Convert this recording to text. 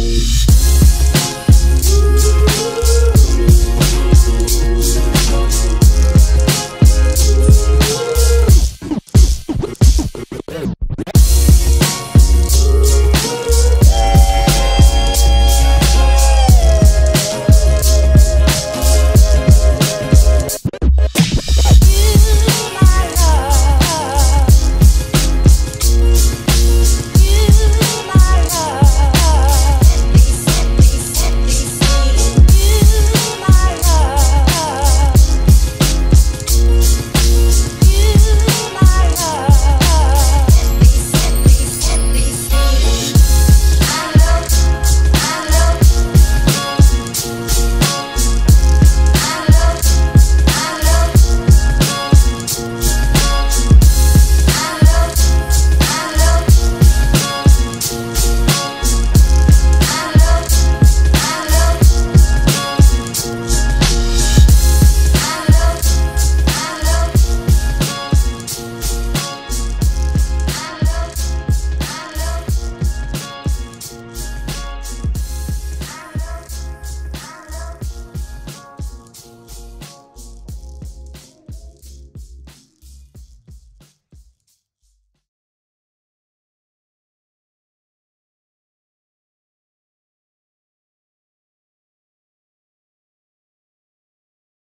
Bye.